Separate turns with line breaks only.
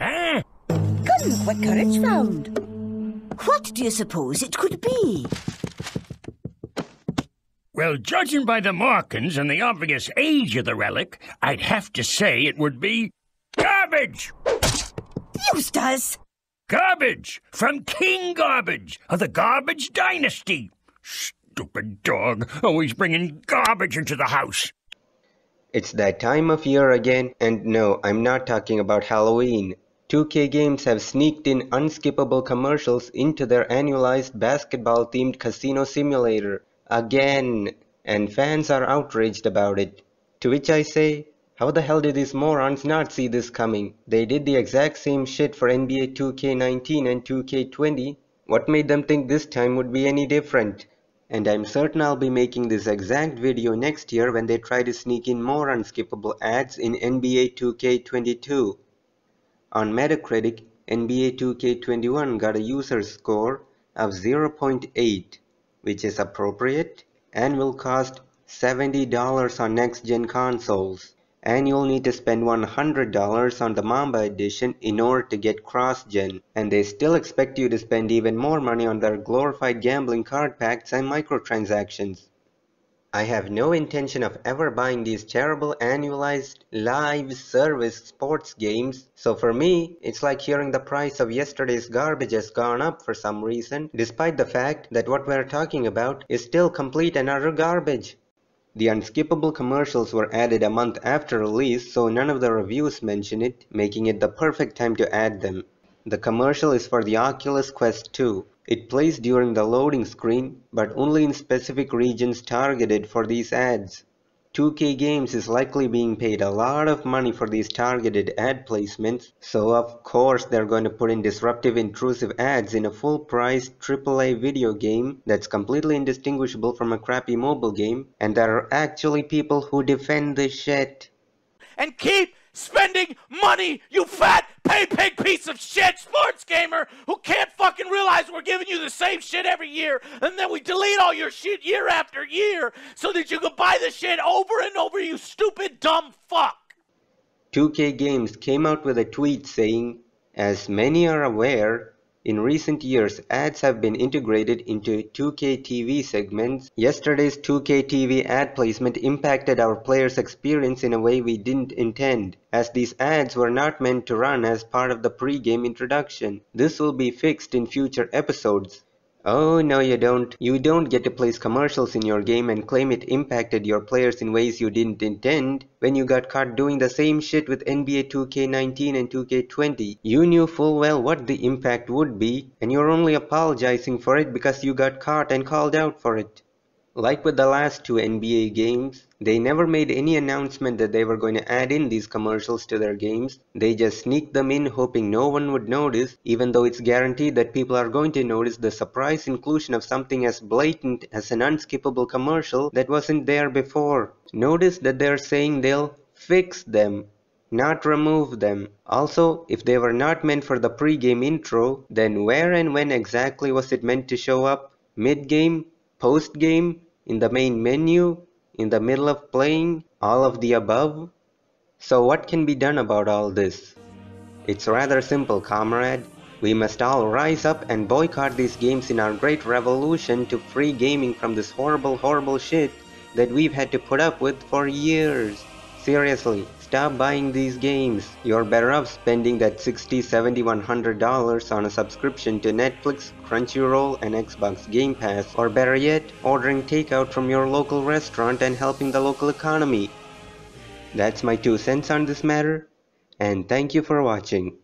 Ah,
what Courage found. What do you suppose it could be?
well, judging by the markings and the obvious age of the relic, I'd have to say it would be garbage.
Eustace!
Garbage from King Garbage of the Garbage Dynasty. Stupid dog, always bringing garbage into the house.
It's that time of year again, and no, I'm not talking about Halloween. 2K Games have sneaked in unskippable commercials into their annualized basketball themed casino simulator. Again! And fans are outraged about it. To which I say, how the hell did these morons not see this coming? They did the exact same shit for NBA 2K19 and 2K20. What made them think this time would be any different? And I'm certain I'll be making this exact video next year when they try to sneak in more unskippable ads in NBA 2K22. On Metacritic, NBA 2K21 got a user score of 0.8, which is appropriate and will cost $70 on next-gen consoles. And you'll need to spend $100 on the Mamba edition in order to get cross-gen. And they still expect you to spend even more money on their glorified gambling card packs and microtransactions. I have no intention of ever buying these terrible annualized live service sports games, so for me, it's like hearing the price of yesterday's garbage has gone up for some reason, despite the fact that what we're talking about is still complete and utter garbage. The unskippable commercials were added a month after release, so none of the reviews mention it, making it the perfect time to add them. The commercial is for the Oculus Quest 2. It plays during the loading screen, but only in specific regions targeted for these ads. 2K Games is likely being paid a lot of money for these targeted ad placements, so of course they're going to put in disruptive intrusive ads in a full-priced AAA video game that's completely indistinguishable from a crappy mobile game, and there are actually people who defend this shit.
and keep spending money, you fat pay pig piece of shit sports gamer who can't fucking realize we're giving you the same shit every year and then we delete all your shit year after year so that you can buy the shit over and over, you stupid dumb fuck.
2K Games came out with a tweet saying, As many are aware, in recent years ads have been integrated into 2K TV segments. Yesterday's 2K TV ad placement impacted our players' experience in a way we didn't intend, as these ads were not meant to run as part of the pre-game introduction. This will be fixed in future episodes. Oh no you don't. You don't get to place commercials in your game and claim it impacted your players in ways you didn't intend. When you got caught doing the same shit with NBA 2K19 and 2K20, you knew full well what the impact would be and you're only apologizing for it because you got caught and called out for it. Like with the last two NBA games, they never made any announcement that they were going to add in these commercials to their games. They just sneaked them in hoping no one would notice, even though it's guaranteed that people are going to notice the surprise inclusion of something as blatant as an unskippable commercial that wasn't there before. Notice that they're saying they'll fix them not remove them. Also, if they were not meant for the pre-game intro, then where and when exactly was it meant to show up? Mid-game? Post-game? In the main menu? In the middle of playing? All of the above? So what can be done about all this? It's rather simple, comrade. We must all rise up and boycott these games in our great revolution to free gaming from this horrible, horrible shit that we've had to put up with for years. Seriously, stop buying these games. You're better off spending that $60, 70, 100 dollars on a subscription to Netflix, Crunchyroll, and Xbox Game Pass, or better yet, ordering takeout from your local restaurant and helping the local economy. That's my two cents on this matter, and thank you for watching.